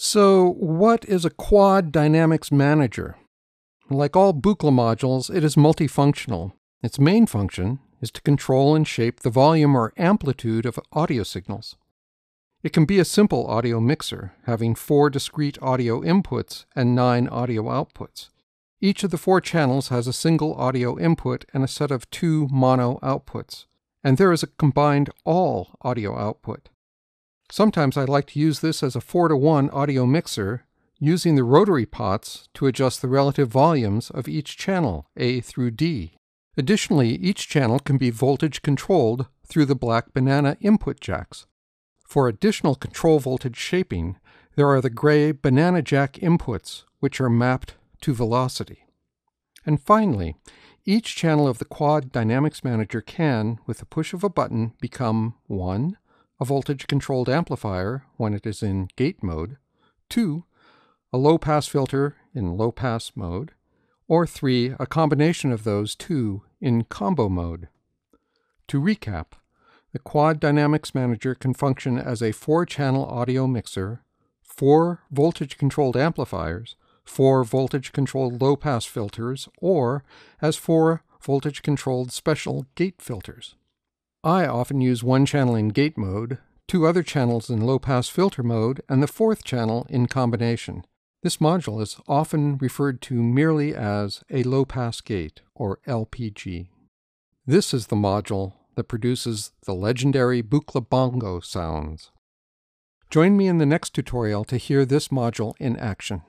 So, what is a Quad Dynamics Manager? Like all Buchla modules, it is multifunctional. Its main function is to control and shape the volume or amplitude of audio signals. It can be a simple audio mixer, having four discrete audio inputs and nine audio outputs. Each of the four channels has a single audio input and a set of two mono outputs, and there is a combined all audio output. Sometimes I like to use this as a 4 to 1 audio mixer, using the rotary pots to adjust the relative volumes of each channel, A through D. Additionally, each channel can be voltage controlled through the black banana input jacks. For additional control voltage shaping, there are the gray banana jack inputs, which are mapped to velocity. And finally, each channel of the Quad Dynamics Manager can, with the push of a button, become 1. A voltage controlled amplifier when it is in gate mode, 2. A low pass filter in low pass mode, or 3. A combination of those two in combo mode. To recap, the Quad Dynamics Manager can function as a four channel audio mixer, four voltage controlled amplifiers, four voltage controlled low pass filters, or as four voltage controlled special gate filters. I often use one channel in gate mode, two other channels in low pass filter mode, and the fourth channel in combination. This module is often referred to merely as a low pass gate, or LPG. This is the module that produces the legendary Buchla bongo sounds. Join me in the next tutorial to hear this module in action.